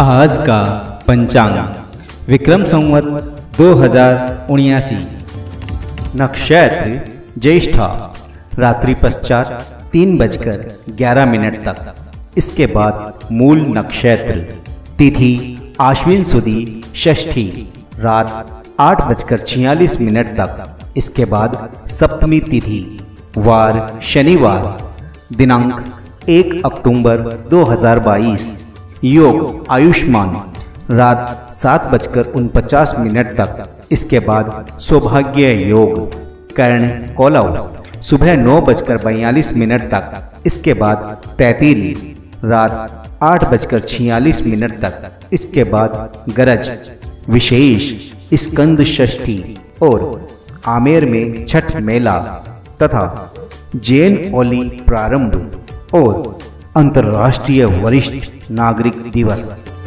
आज का पंचांग। विक्रम संवत, दो हज़ार उन्यासी। नक्षत्र, ज्येष्ठा। रात्रि पश्चात तीन बजकर ग्यारह मिनट तक। इसके बाद मूल नक्षत्र। तिथि, आश्विन सुदी, षष्ठी। रात आठ बजकर छियालीस मिनट तक। इसके बाद सप्तमी तिथि। वार, शनिवार। दिनांक एक अक्टूबर 2022 योग, आयुष्मान। रात सात बजकर उनपचास मिनट तक। इसके बाद सौभाग्य योग। कर्ण कौलव सुबह नौ बजकर बयालीस मिनट तक। इसके बाद तैतील रात आठ बजकर छियालीस मिनट तक। इसके बाद गरज। विशेष। स्कंद षष्ठी। और आमेर में छठ मेला। तथा जैन ओली प्रारंभ। और अंतर्राष्ट्रीय वरिष्ठ नागरिक दिवस।